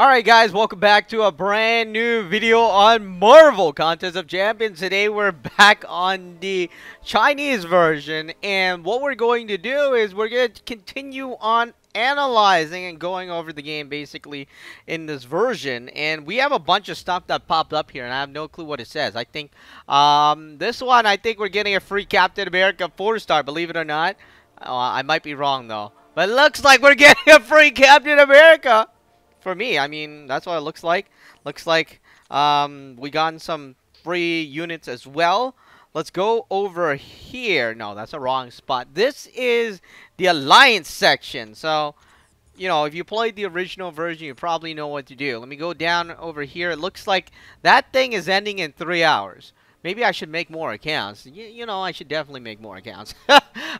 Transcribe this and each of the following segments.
Alright guys, welcome back to a brand new video on Marvel Contest of Champions. Today we're back on the Chinese version and what we're going to do is we're going to continue on analyzing and going over the game basically in this version and we have a bunch of stuff that popped up here and I have no clue what it says. I think um, this one I think we're getting a free Captain America 4 star believe it or not. Uh, I might be wrong though. But it looks like we're getting a free Captain America for me. I mean, that's what it looks like. Looks like um, we got some free units as well. Let's go over here. No, that's a wrong spot. This is the Alliance section. So, you know, if you played the original version, you probably know what to do. Let me go down over here. It looks like that thing is ending in three hours. Maybe I should make more accounts. You, you know, I should definitely make more accounts.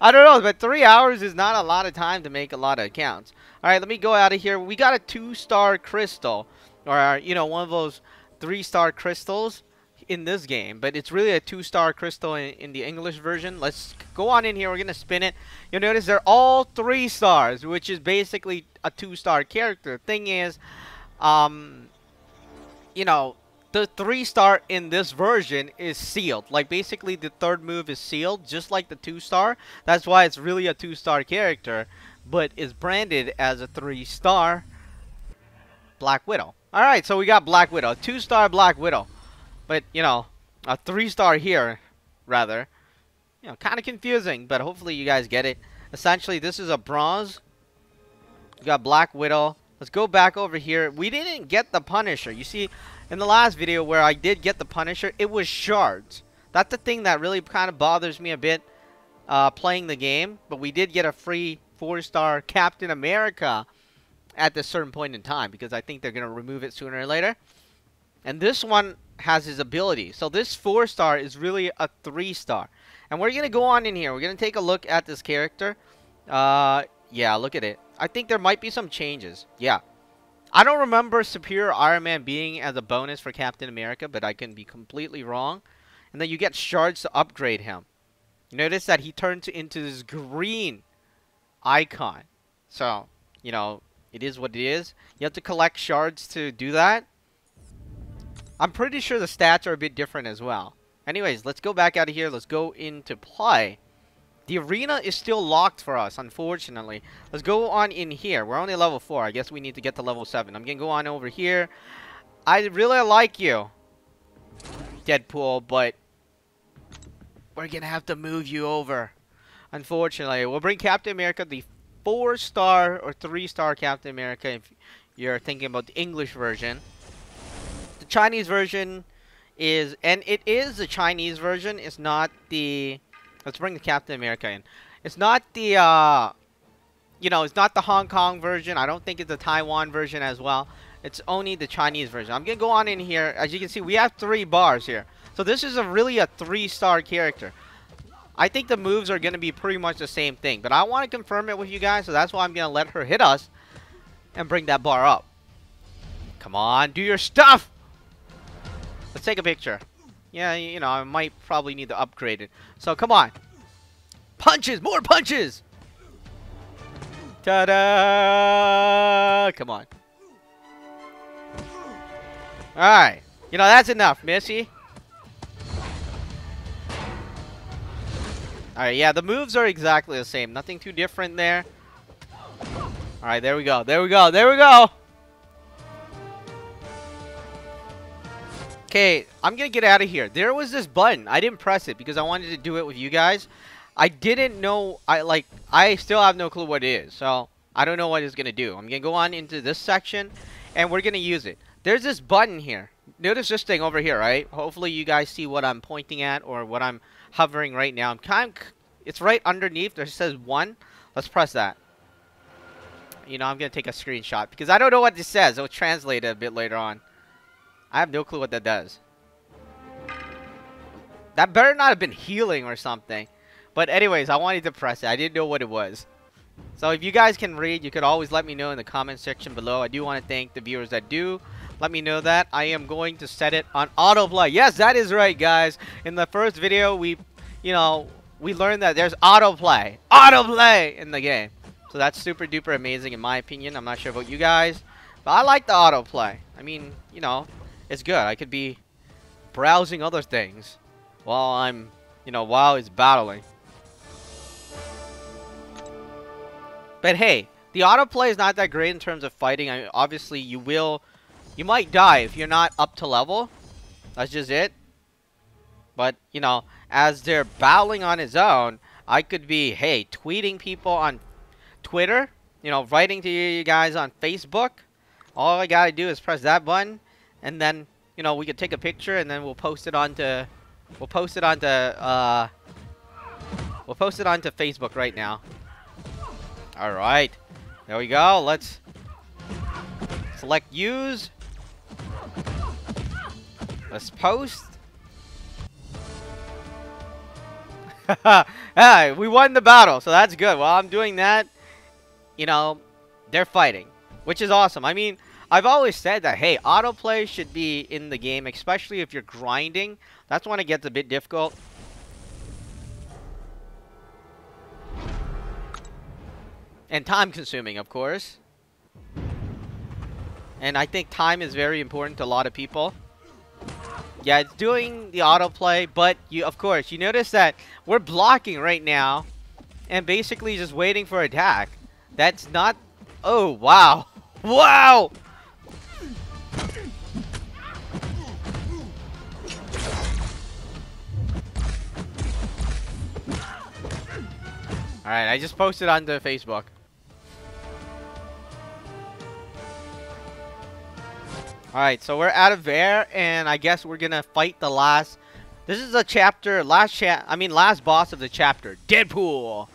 I don't know, but three hours is not a lot of time to make a lot of accounts. Alright, let me go out of here. We got a two-star crystal. Or, you know, one of those three-star crystals in this game. But it's really a two-star crystal in, in, the English version. Let's go on in here. We're going to spin it. You'll notice they're all three stars, which is basically a two-star character. Thing is, um, you know, the three star in this version is sealed. Like basically the third move is sealed, just like the two star. That's why it's really a two star character, but is branded as a three star Black Widow. Alright, so we got Black Widow. Two star Black Widow. But, you know, a three star here, rather. You know, kind of confusing, but hopefully you guys get it. Essentially, this is a bronze. We got Black Widow. Let's go back over here. We didn't get the Punisher. You see, in the last video where I did get the Punisher, it was shards. That's the thing that really kind of bothers me a bit uh, playing the game. But we did get a free 4-star Captain America at this certain point in time because I think they're going to remove it sooner or later. And this one has his ability. So this 4-star is really a 3-star. And we're going to go on in here. We're going to take a look at this character. Uh, yeah, look at it. I think there might be some changes. Yeah. I don't remember Superior Iron Man being as a bonus for Captain America, but I can be completely wrong. And then you get shards to upgrade him. Notice that he turns into this green icon. So, you know, it is what it is. You have to collect shards to do that. I'm pretty sure the stats are a bit different as well. Anyways, let's go back out of here. Let's go into play. The arena is still locked for us, unfortunately. Let's go on in here. We're only level 4. I guess we need to get to level 7. I'm going to go on over here. I really like you, Deadpool, but we're going to have to move you over. Unfortunately, we'll bring Captain America, the 4-star or 3-star Captain America, if you're thinking about the English version. The Chinese version is, and it is the Chinese version, it's not the Let's bring the Captain America in. It's not the, uh, you know, it's not the Hong Kong version. I don't think it's the Taiwan version as well. It's only the Chinese version. I'm going to go on in here. As you can see, we have three bars here. So this is a really a three-star character. I think the moves are going to be pretty much the same thing. But I want to confirm it with you guys. So that's why I'm going to let her hit us and bring that bar up. Come on, do your stuff! Let's take a picture. Yeah, you know, I might probably need to upgrade it. So, come on. Punches! More punches! Ta-da! Come on. Alright. You know, that's enough, Missy. Alright, yeah, the moves are exactly the same. Nothing too different there. Alright, there we go. There we go. There we go. Okay, I'm gonna get out of here. There was this button. I didn't press it because I wanted to do it with you guys. I didn't know. I like. I still have no clue what it is. So I don't know what it's gonna do. I'm gonna go on into this section, and we're gonna use it. There's this button here. Notice this thing over here, right? Hopefully you guys see what I'm pointing at or what I'm hovering right now. I'm kind. Of, it's right underneath. There says one. Let's press that. You know, I'm gonna take a screenshot because I don't know what this says. It'll translate it a bit later on. I have no clue what that does. That better not have been healing or something. But anyways, I wanted to press it. I didn't know what it was. So if you guys can read, you could always let me know in the comment section below. I do want to thank the viewers that do. Let me know that. I am going to set it on autoplay. Yes, that is right, guys. In the first video, we, you know, we learned that there's autoplay. Autoplay in the game. So that's super duper amazing in my opinion. I'm not sure about you guys. But I like the autoplay. I mean, you know, it's good. I could be browsing other things while I'm, you know, while it's battling. But hey, the autoplay is not that great in terms of fighting. I mean, obviously, you will, you might die if you're not up to level. That's just it. But, you know, as they're battling on his own, I could be, hey, tweeting people on Twitter, you know, writing to you guys on Facebook. All I gotta do is press that button, and then, you know, we could take a picture, and then we'll post it onto, we'll post it onto, uh, we'll post it onto Facebook right now. All right, there we go. Let's select use. Let's post. yeah, we won the battle, so that's good. While I'm doing that, you know, they're fighting, which is awesome. I mean, I've always said that, hey, autoplay should be in the game, especially if you're grinding. That's when it gets a bit difficult. And time consuming, of course. And I think time is very important to a lot of people. Yeah, it's doing the autoplay, but you, of course, you notice that we're blocking right now and basically just waiting for attack. That's not... Oh, wow. Wow! Alright, I just posted onto Facebook. Alright, so we're out of there, and I guess we're gonna fight the last... This is a chapter, last chat, I mean last boss of the chapter, Deadpool!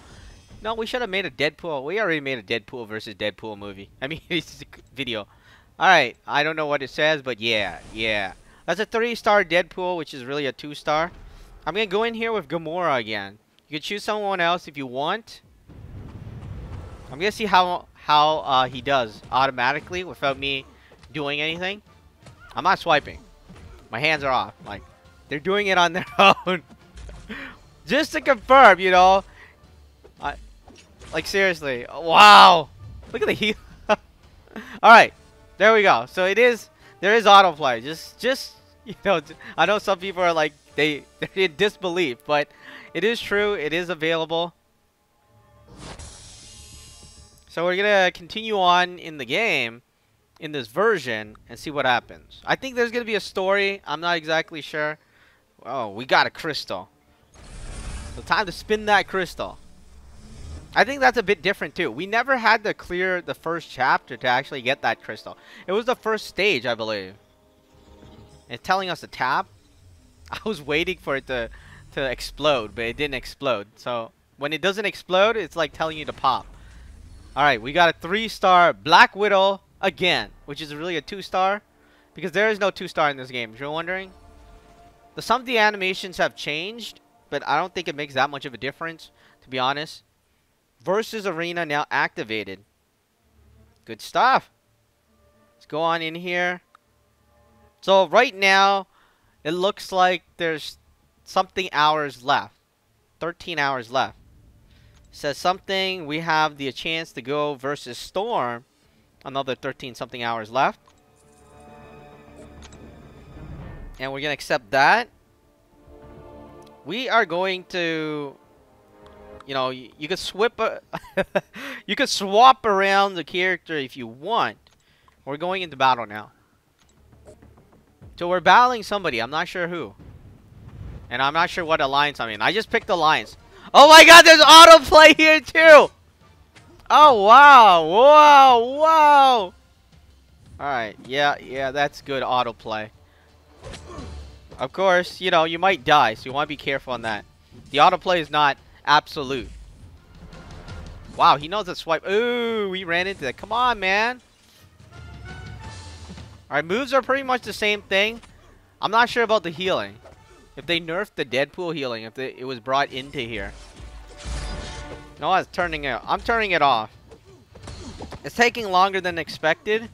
No, we should have made a Deadpool. We already made a Deadpool versus Deadpool movie. I mean, it's a video. Alright, I don't know what it says, but yeah, yeah. That's a three-star Deadpool, which is really a two-star. I'm gonna go in here with Gamora again. You choose someone else if you want. I'm gonna see how how uh, he does automatically without me doing anything. I'm not swiping. My hands are off. Like, they're doing it on their own. Just to confirm, you know. I, like, seriously. Wow. Look at the heal. Alright. There we go. So it is, there is autoplay. Just, just, you know, I know some people are like, they, they're in disbelief, but it is true. It is available. So we're going to continue on in the game in this version and see what happens. I think there's going to be a story. I'm not exactly sure. Oh, we got a crystal. So time to spin that crystal. I think that's a bit different too. We never had to clear the first chapter to actually get that crystal. It was the first stage, I believe. It's telling us to tap. I was waiting for it to, to explode, but it didn't explode. So when it doesn't explode, it's like telling you to pop. Alright, we got a three-star Black Widow again, which is really a two-star. Because there is no two-star in this game, if you're wondering. The, some of the animations have changed, but I don't think it makes that much of a difference, to be honest. Versus Arena now activated. Good stuff. Let's go on in here. So right now, it looks like there's something hours left. 13 hours left. Says something, we have the chance to go versus Storm another 13 something hours left. And we're going to accept that. We are going to, you know, you, you can swip, you can swap around the character if you want. We're going into battle now. So we're battling somebody. I'm not sure who. And I'm not sure what alliance I'm in. I just picked alliance. Oh my god, there's autoplay here too! Oh, wow. Wow. Wow. Alright. Yeah, yeah, that's good autoplay. Of course, you know, you might die, so you want to be careful on that. The autoplay is not absolute. Wow, he knows to swipe. Ooh, we ran into that. Come on, man. Alright, moves are pretty much the same thing. I'm not sure about the healing. If they nerfed the Deadpool healing, if they, it was brought into here. No, I was turning it. Off. I'm turning it off. It's taking longer than expected.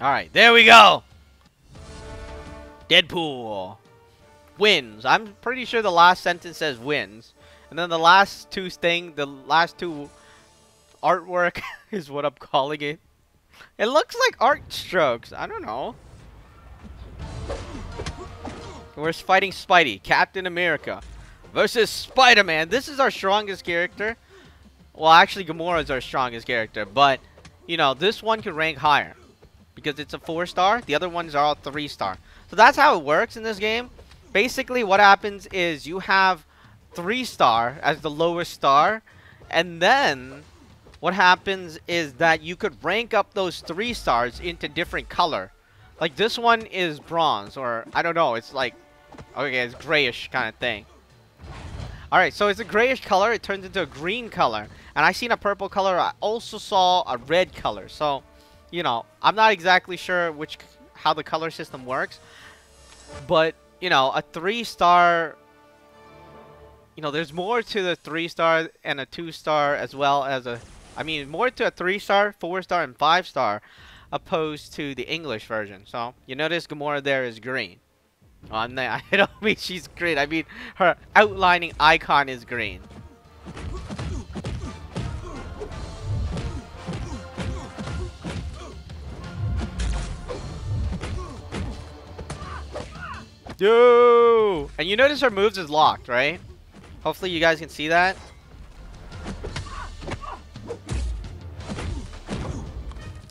Alright, there we go! Deadpool wins. I'm pretty sure the last sentence says wins. And then the last two thing, the last two artwork is what I'm calling it. It looks like art strokes. I don't know. We're fighting Spidey, Captain America, versus Spider-Man. This is our strongest character. Well, actually, Gamora is our strongest character, but, you know, this one can rank higher. Because it's a 4-star, the other ones are all 3-star. So that's how it works in this game. Basically, what happens is you have 3-star as the lowest star, and then what happens is that you could rank up those 3 stars into different color. Like this one is bronze, or I don't know, it's like, okay, it's grayish kind of thing. Alright, so it's a grayish color, it turns into a green color. And I seen a purple color, I also saw a red color. So, you know, I'm not exactly sure which how the color system works. But, you know, a three star you know, there's more to the three star and a two star as well as a I mean more to a three star, four star, and five star opposed to the English version. So you notice Gamora there is green. I don't mean she's green. I mean her outlining icon is green. Yo! And you notice her moves is locked, right? Hopefully you guys can see that.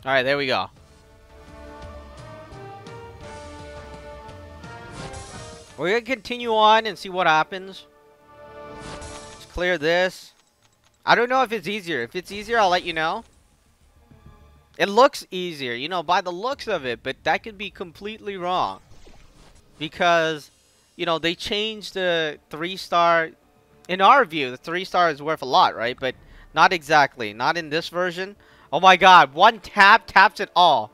Alright, there we go. We're gonna continue on and see what happens. Let's clear this. I don't know if it's easier. If it's easier, I'll let you know. It looks easier, you know, by the looks of it, but that could be completely wrong. Because, you know, they changed the three-star... In our view, the three-star is worth a lot, right? But not exactly. Not in this version. Oh my god, one tap taps it all.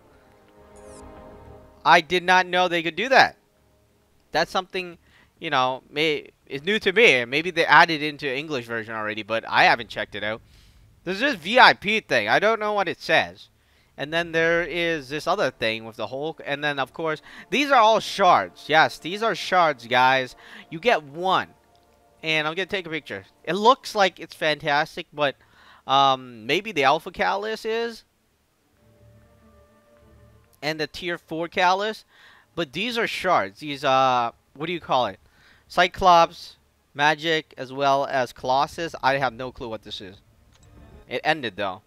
I did not know they could do that that's something, you know, may is new to me. Maybe they added into English version already, but I haven't checked it out. There's this VIP thing. I don't know what it says. And then there is this other thing with the Hulk. And then, of course, these are all shards. Yes, these are shards, guys. You get one. And I'm going to take a picture. It looks like it's fantastic, but um, maybe the Alpha Catalyst is. And the Tier 4 Catalyst. But these are shards. These, uh, what do you call it? Cyclops, Magik, as well as Colossus. I have no clue what this is. It ended, though.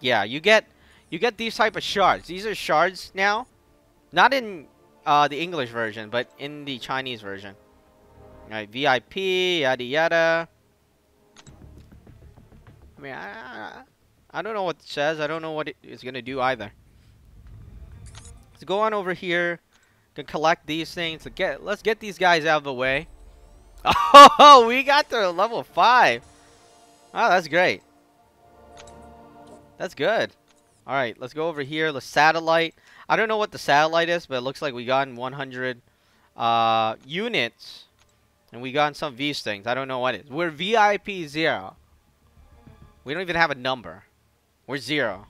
Yeah, you get you get these type of shards. These are shards now. Not in uh, the English version, but in the Chinese version. Alright, VIP, yada yada. I mean, I, I don't know what it says. I don't know what it is going to do either. Let's go on over here to collect these things. To get, let's get these guys out of the way. Oh, we got to level 5. Oh, that's great. That's good. Alright, let's go over here. The satellite. I don't know what the satellite is, but it looks like we got 100 uh, units. And we got some these things. I don't know what it is. We're VIP 0. We don't even have a number. We're zero.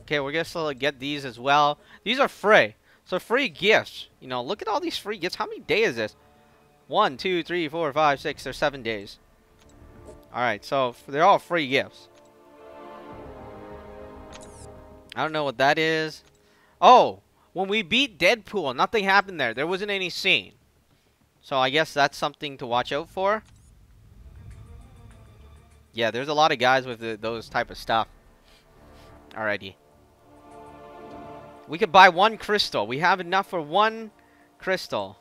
Okay, we're gonna get these as well. These are free. So free gifts. You know, look at all these free gifts. How many days is this? One, two, three, four, five, six, or seven days. Alright, so they're all free gifts. I don't know what that is. Oh, when we beat Deadpool, nothing happened there. There wasn't any scene. So I guess that's something to watch out for. Yeah, there's a lot of guys with the, those type of stuff. Alrighty. We could buy one crystal. We have enough for one crystal.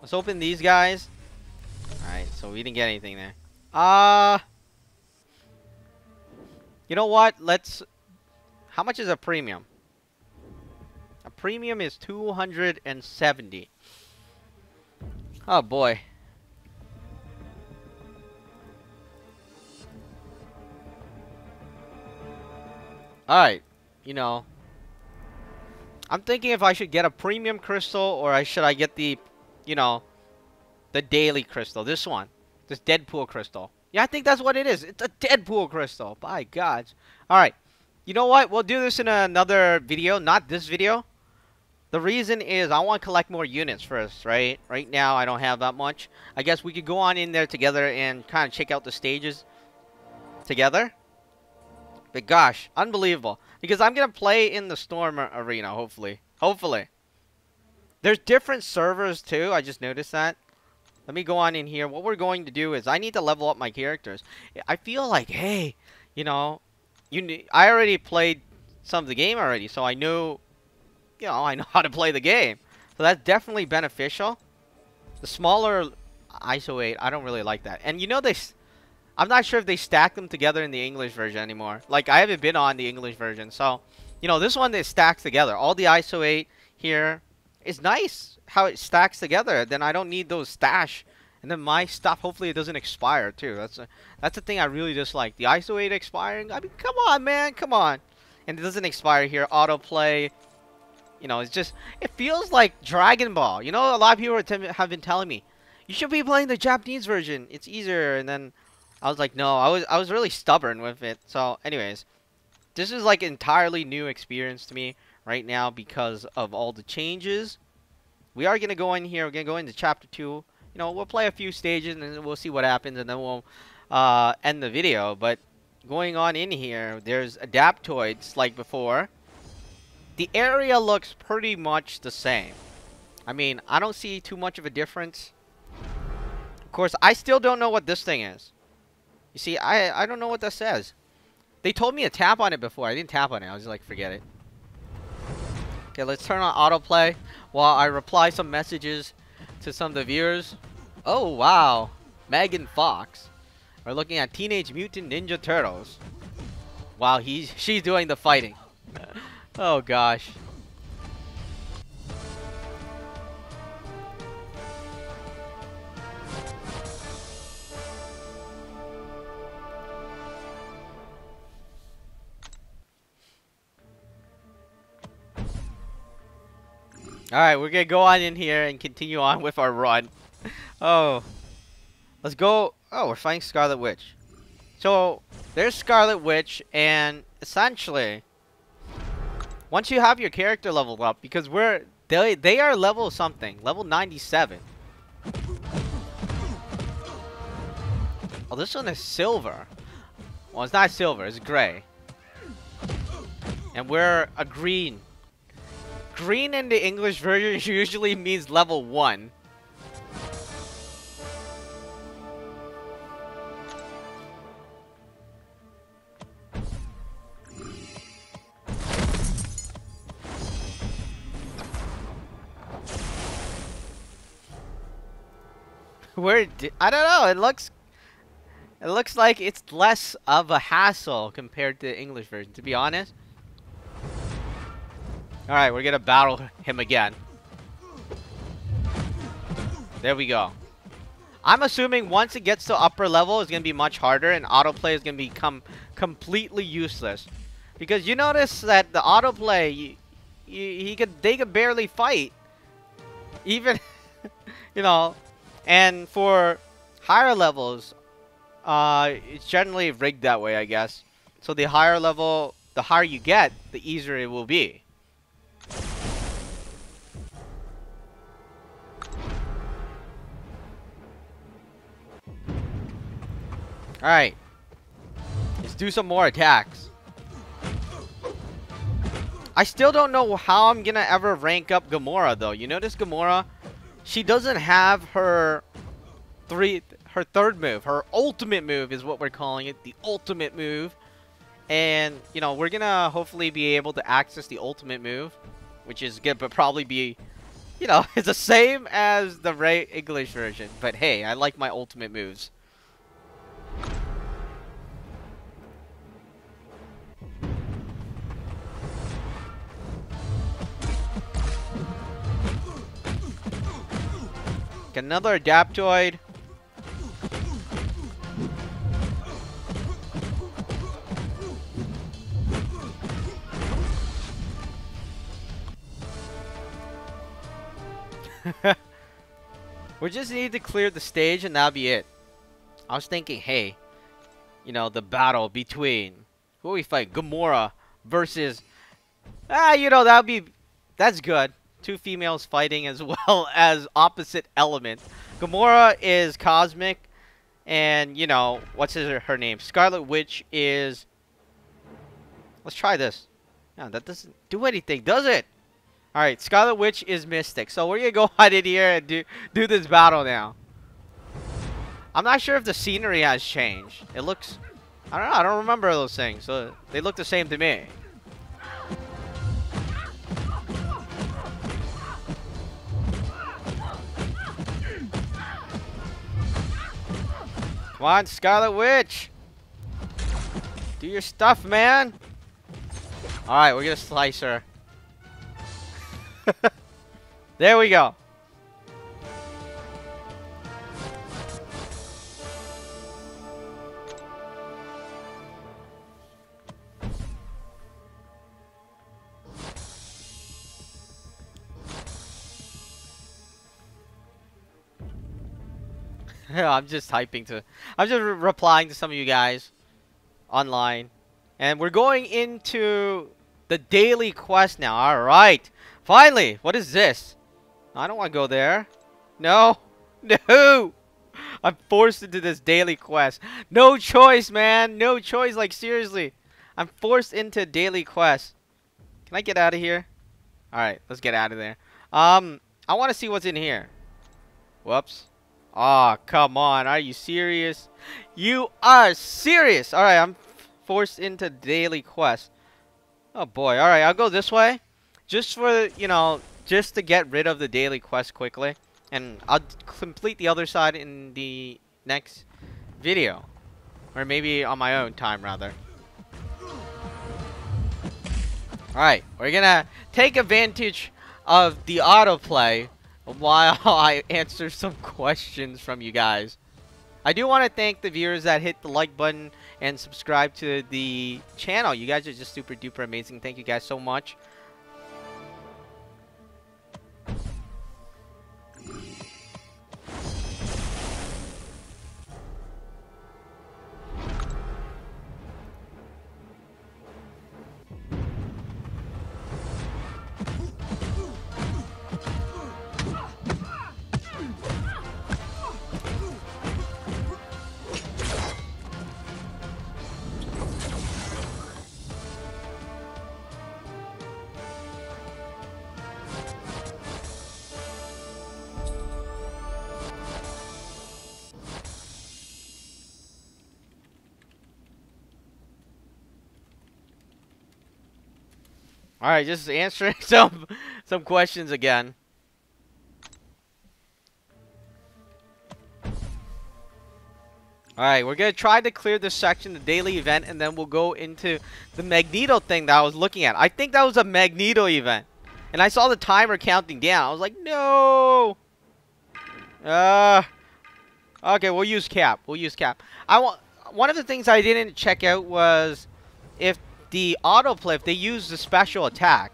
Let's open these guys. Alright, so we didn't get anything there. Uh... You know what? Let's... How much is a premium? A premium is 270. Oh boy. Alright, you know. I'm thinking if I should get a premium crystal or I should I get the, you know, the daily crystal. This one. This Deadpool crystal. Yeah, I think that's what it is. It's a Deadpool crystal. By God. Alright. You know what? We'll do this in another video. Not this video. The reason is I want to collect more units first, right? Right now I don't have that much. I guess we could go on in there together and kind of check out the stages together. But gosh, unbelievable. Because I'm going to play in the Storm Arena, hopefully. Hopefully. There's different servers too, I just noticed that. Let me go on in here. What we're going to do is I need to level up my characters. I feel like, hey, you know, you I already played some of the game already, so I know you know, I know how to play the game. So that's definitely beneficial. The smaller ISO 8, I don't really like that. And you know this, I'm not sure if they stack them together in the English version anymore. Like, I haven't been on the English version. So, you know, this one they stacks together. All the ISO 8 here is nice how it stacks together. Then I don't need those stash. And then my stuff, hopefully it doesn't expire too. That's a, that's the thing I really dislike. The ISO 8 expiring. I mean, come on, man. Come on. And it doesn't expire here. Autoplay. You know, it's just, it feels like Dragon Ball. You know, a lot of people have been telling me, you should be playing the Japanese version. It's easier. And then I was like, no, I was, I was really stubborn with it. So, anyways, this is like entirely new experience to me right now because of all the changes. We are going to go in here. We're going to go into Chapter 2. You know, we'll play a few stages and then we'll see what happens. And then we'll uh, end the video. But going on in here, there's Adaptoids like before the area looks pretty much the same. I mean, I don't see too much of a difference. Of course, I still don't know what this thing is. You see, I, I don't know what that says. They told me to tap on it before. I didn't tap on it. I was like, forget it. Okay, let's turn on autoplay while I reply some messages to some of the viewers. Oh, wow. Megan Fox. We're looking at Teenage Mutant Ninja Turtles. Wow, he's she's doing the fighting. Oh gosh. Alright, we're gonna go on in here and continue on with our run. oh. Let's go. Oh, we're fighting Scarlet Witch. So, there's Scarlet Witch, and essentially, once you have your character leveled up, because we're they they are level something, level 97. Oh, this one is silver. Well, it's not silver, it's gray. And we're a green. Green in the English version usually means level 1. Where I don't know. It looks it looks like it's less of a hassle compared to the English version, to be honest. Alright, we're gonna battle him again. There we go. I'm assuming once it gets to upper level, it's gonna be much harder, and autoplay is gonna become completely useless. Because you notice that the autoplay, you, you, he could, they could barely fight. Even, you know, and for higher levels, uh, it's generally rigged that way, I guess. So the higher level, the higher you get, the easier it will be. Alright. Let's do some more attacks. I still don't know how I'm gonna ever rank up Gamora though. You notice Gamora she doesn't have her three her third move. Her ultimate move is what we're calling it, the ultimate move. And, you know, we're to hopefully be able to access the ultimate move, which is going to probably be, you know, it's the same as the Ray English version. But hey, I like my ultimate moves. Another Adaptoid. we just need to clear the stage and that'll be it. I was thinking, hey, you know, the battle between who we fight, Gamora versus ah, you know, that'll be that's good. Two females fighting as well as opposite element. Gamora is cosmic, and you know what's his, her name? Scarlet Witch is. Let's try this. No, that doesn't do anything, does it? All right, Scarlet Witch is Mystic, so we're gonna go hide in here and do do this battle now. I'm not sure if the scenery has changed. It looks, I don't know, I don't remember those things. So they look the same to me. Come on, Scarlet Witch! Do your stuff, man! Alright, we're gonna slice her. there we go. I'm just typing to... I'm just re replying to some of you guys online. And we're going into the daily quest now. Alright. Finally. What is this? I don't want to go there. No. No. I'm forced into this daily quest. No choice, man. No choice. Like, seriously. I'm forced into daily quest. Can I get out of here? Alright. Let's get out of there. Um, I want to see what's in here. Whoops. Aw, oh, come on. Are you serious? You are serious. All right, I'm forced into daily quest. Oh, boy. All right, I'll go this way. Just for, you know, just to get rid of the daily quest quickly. And I'll complete the other side in the next video. Or maybe on my own time, rather. Alright, we're gonna take advantage of the autoplay while I answer some questions from you guys. I do want to thank the viewers that hit the like button and subscribe to the channel. You guys are just super duper amazing. Thank you guys so much. All right, just answering some some questions again. Alright, we're going to try to clear this section, the daily event, and then we'll go into the Magneto thing that I was looking at. I think that was a Magneto event. And I saw the timer counting down. I was like, no! Uh, okay, we'll use Cap. We'll use Cap. I want One of the things I didn't check out was if the autoplay, if they use the special attack,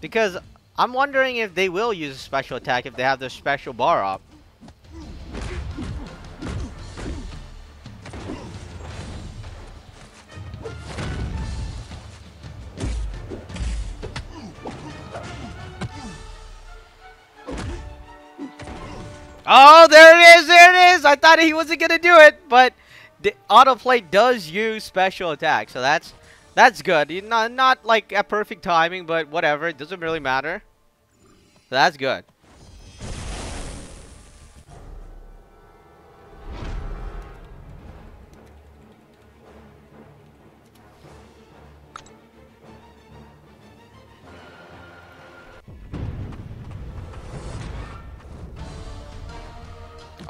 Because I'm wondering if they will use a special attack if they have their special bar up. Oh, there it is, there it is. I thought he wasn't going to do it, but the autoplay does use special attack, so that's that's good. Not, not like a perfect timing, but whatever. It doesn't really matter. So that's good.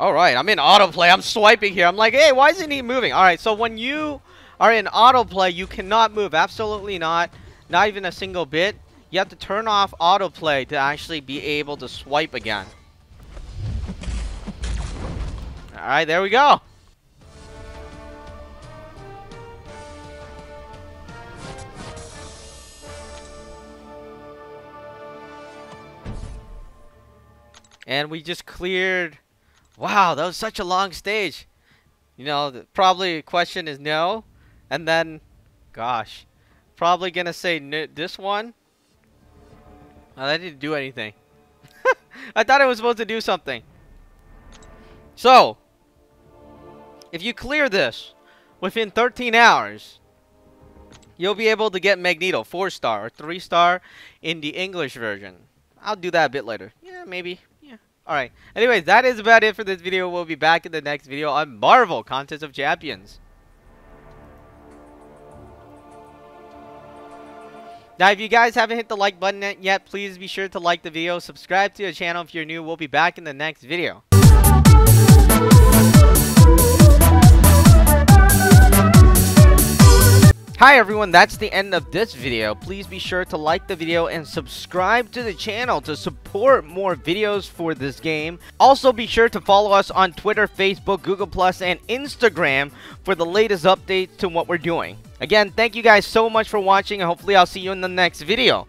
Alright, I'm in autoplay. I'm swiping here. I'm like, hey, why isn't he moving? Alright, so when you are in autoplay, you cannot move. Absolutely not. Not even a single bit. You have to turn off autoplay to actually be able to swipe again. Alright, there we go. And we just cleared Wow, that was such a long stage. You know, the, probably question is no. And then, gosh, probably going to say this one. Oh, that didn't do anything. I thought it was supposed to do something. So, if you clear this within 13 hours, you'll be able to get Magneto 4 star or 3 star in the English version. I'll do that a bit later. Yeah, maybe. Alright. Anyways, that is about it for this video. We'll be back in the next video on Marvel Contest of Champions. Now, if you guys haven't hit the like button yet, please be sure to like the video. Subscribe to the channel if you're new. We'll be back in the next video. Hi everyone, that's the end of this video. Please be sure to like the video and subscribe to the channel to support more videos for this game. Also be sure to follow us on Twitter, Facebook, Google+, and Instagram for the latest updates to what we're doing. Again, thank you guys so much for watching and hopefully I'll see you in the next video.